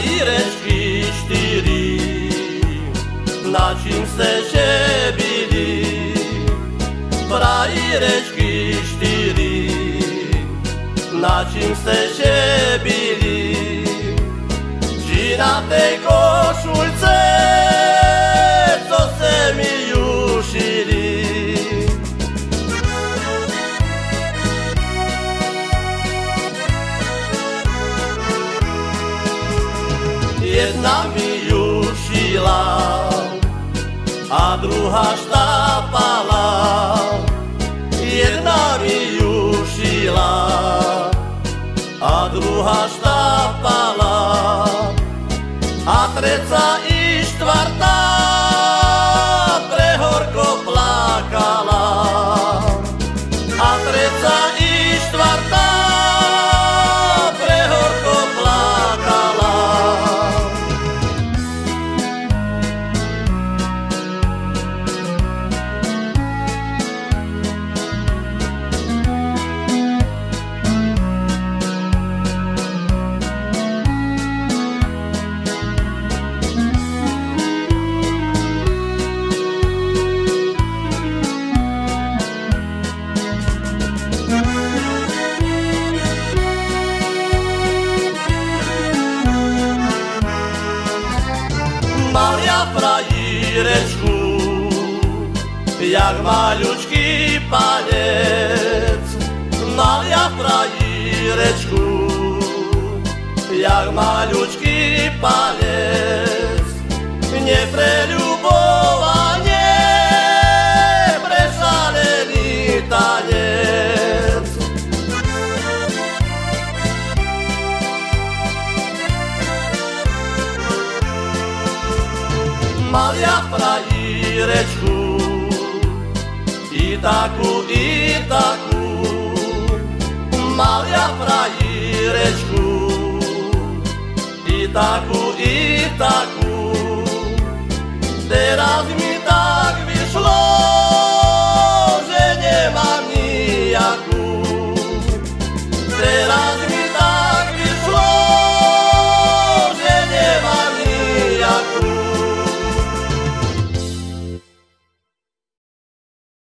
ireczki știri, na čim ste že bili. Prairečki štiri, na čim ste že bili. Jedna mi jušila, a druhá štápala. Jedna mi jušila, a druhá štápala. A treca i Mal ja frajerečku, jak malučký palec. Mal ja frajerečku, jak malučký palec. Nepreľubovanie, malja i rečku I taku, i taku Malja i rečku